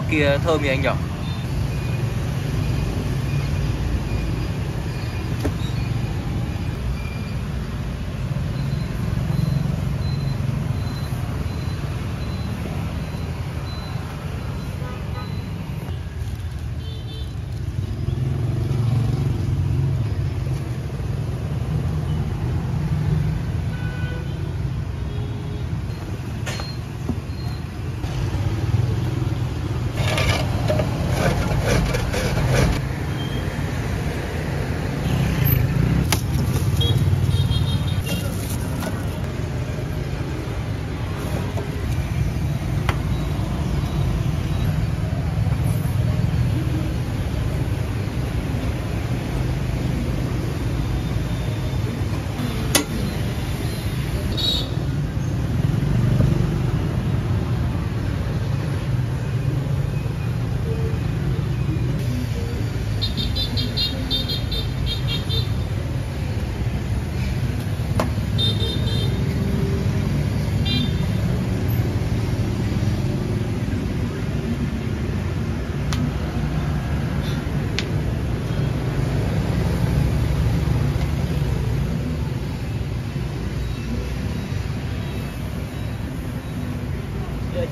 kia thơm gì anh nhỉ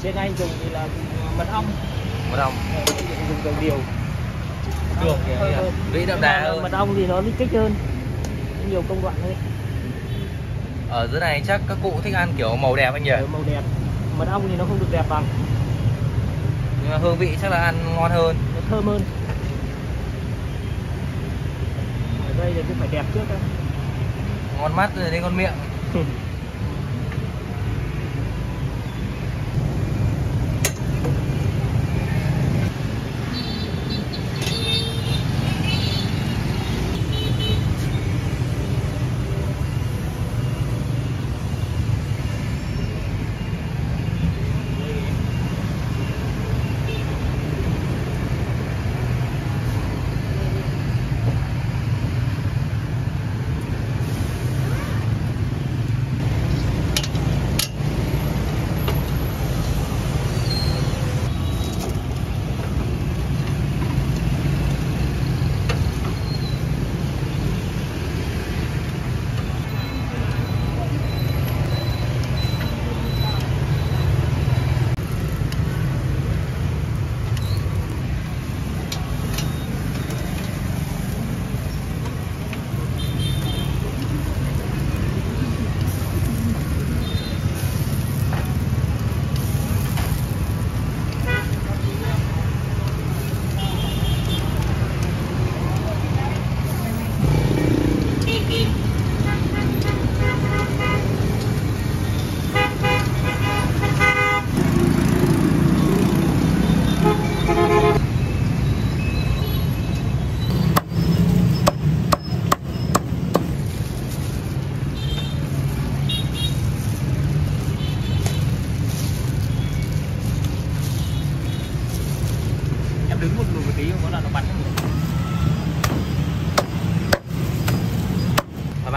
trên anh dùng thì là mật ong. Mật ong. Dùng dầu điều. Đường kìa. Vị đậm đà hơn. mật ong thì nó kích hơn. Nhiều công đoạn hơn ở dưới này chắc các cụ thích ăn kiểu màu đẹp anh nhỉ? Màu đẹp. Mật ong thì nó không được đẹp bằng. Nhưng mà hương vị chắc là ăn ngon hơn. Nó thơm hơn. Ở đây thì cũng phải đẹp trước đã. ngon mắt rồi đến con miệng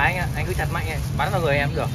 anh ạ anh cứ chặt mạnh ấy. bắn vào người em được